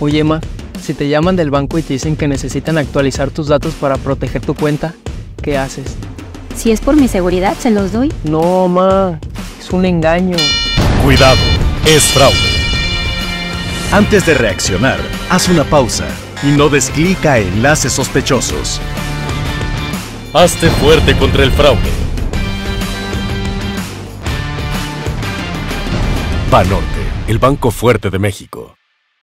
Oye, Emma, si te llaman del banco y te dicen que necesitan actualizar tus datos para proteger tu cuenta, ¿qué haces? Si es por mi seguridad, se los doy. No, ma, es un engaño. Cuidado, es fraude. Antes de reaccionar, haz una pausa y no des clic enlaces sospechosos. Hazte fuerte contra el fraude. Banorte, el banco fuerte de México.